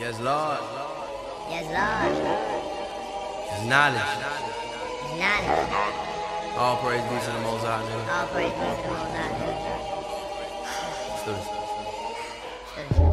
Yes, Lord. Yes, Lord. It's knowledge. It's knowledge. All praise be to the Most High. All praise be to the Most High.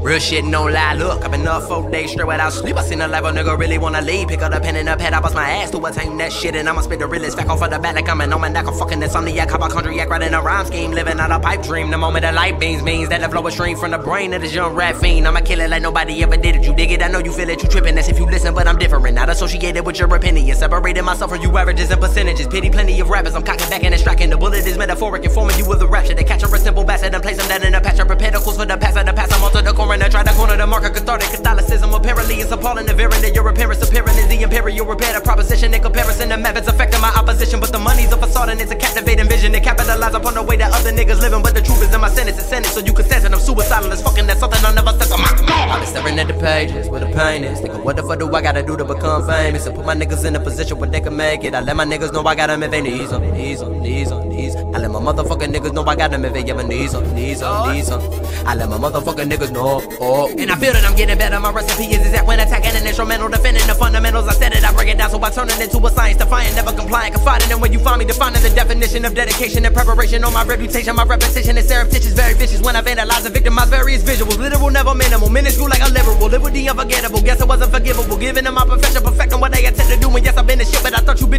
Real shit, no lie. Look, I've been up four days straight without sleep. I seen a level nigga really wanna leave. Pick up the pen and the pad, I bust my ass to attain that shit. And I'ma spit the realest back off of the bat like I'm an almanac. I'm fucking insomniac, hypochondriac, in a rhyme scheme. Living out a pipe dream. The moment the light beams means that the flow is stream from the brain of this young rap fiend. I'ma kill it like nobody ever did it. You dig it? I know you feel it, you tripping. That's if you listen, but I'm different. Not associated with your opinion. Separating myself from you averages and percentages. Pity plenty of rappers. I'm cocking back and striking. The bullet is metaphoric, informing you of the rapture. They catch up a simple bastard and place them down in a patch. Prepare the for the past of the pass. I'm onto the corner, try to corner the marker. Cathartic Catholicism apparently is appalling. The variant that your appearance appearing is the imperial repair. The proposition in comparison to methods affecting my opposition. But the money's a facade and it's a captivating vision. They capitalize upon the way that other niggas living. But the truth is in my sentence, it's sentence. So you can sense it. I'm suicidal as fucking. That's something I never said to my I've been staring at the pages where the pain is. Thinking, what the fuck do I gotta do to become famous? And put my niggas in a position where they can make it. I let my niggas know I got them if they knees on, knees on, knees on, knees. I let my motherfucking niggas know I got them if they ever knees on, knees on, knees on. I let my motherfucking niggas know. Oh. And I feel that I'm getting better. My recipe is exact when attacking an instrumental, defending the fundamentals. I said it, I break it down, so I turn it into a science defiant, never compliant, confiding. And when you find me defining the definition of dedication and preparation on my reputation, my repetition is surreptitious, very vicious. When I vandalize and victimize various visuals, literal, never minimal, minuscule like a liberal, the unforgettable. Guess it wasn't forgivable, giving them my perfection, perfecting what they intend to do. And yes, I've been a shit,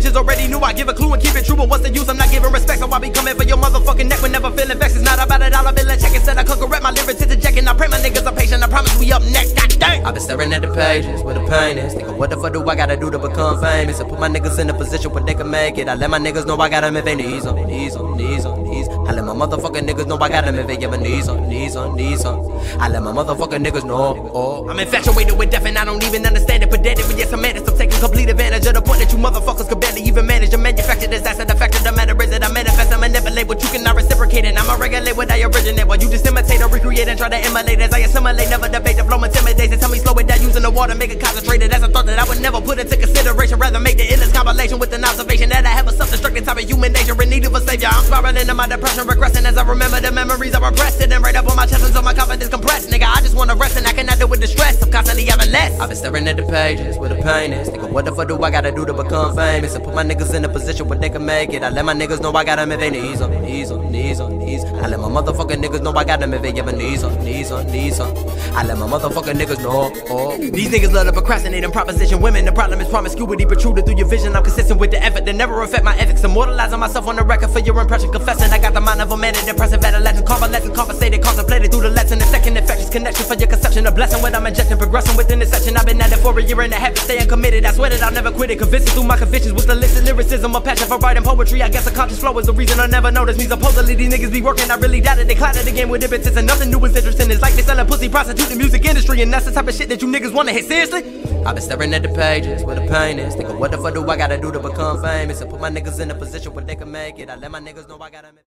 bitches already knew. I give a clue and keep it true, but what's the use? I'm not giving respect, so I be coming for your motherfucking neck. Whenever feeling vexed, it's not about a dollar bill and check. Instead, I could correct my lyrics to the jacket. I pray my niggas are patient. I promise we up next. God dang. I've been staring at the pages where the pain is. Thinking, what the fuck do I gotta do to become famous? And put my niggas in a position where they can make it. I let my niggas know I got them if they knees on, knees on, knees on, knees. I my motherfucking niggas know I got them if they ever knees on, knees on, knees on. I let my motherfucking niggas know. Oh. I'm infatuated with death and I don't even understand it. Pedantic, but yes, I'm mad. I'm taking complete advantage of the point that you motherfuckers could barely even manage to manufacture disaster. The fact of the matter is that I manifest, I manipulate what you cannot reciprocate. And I'ma regulate what I originate. While you just imitate or recreate and try to emulate as I assimilate. Never debate the flow intimidates. Tell me slow it down using the water, make it concentrated. That's a thought that I would never put into consideration. Rather make the endless compilation with an observation that I have a self-destructive type of human nature in need of a savior. I'm spiraling into my depression, regressing as I remember the memories I repressed. And right up on my chest until my confidence compressed. Nigga, I just wanna rest and I cannot deal with the stress. I'm constantly having less. I've been staring at the pages where the pain is. Thinking, what the fuck do I gotta do to become famous? And put my niggas in a position where they can make it. I let my niggas know I got them if they knees on, knees on, knees on, knees. I let my motherfucking niggas know I got them if they ever knees on, knees on, knees on. I let my motherfucking niggas know. Oh. These niggas love to procrastinate and proposition women. The problem is promiscuity protruded through your vision. I'm consistent with the effort that never affect my ethics. Immortalizing myself on the record for your impression. Confessing I got the mind of a man and depressive adolescent. Convalescent, compensated, contemplated through the lesson. The second infectious connection for your conception. A blessing what I'm injecting, progressing within the section. I've been at it for a year and a half, staying committed. I swear that I'll never quit it. Convincing through my convictions with illicit lyricism. A passion for writing poetry. I guess a conscious flow is the reason I never noticed me. Supposedly these niggas be working. I really doubt it. They clouded the game with impetus and nothing new is interesting. It's like they selling pussy, prostitute, the music industry. And that's the type of shit that you niggas wanna hit seriously. I've been staring at the pages where the pain is. Thinking, what the fuck do I gotta do to become famous? And put my niggas in a position where they can make it. I let my niggas know I got them.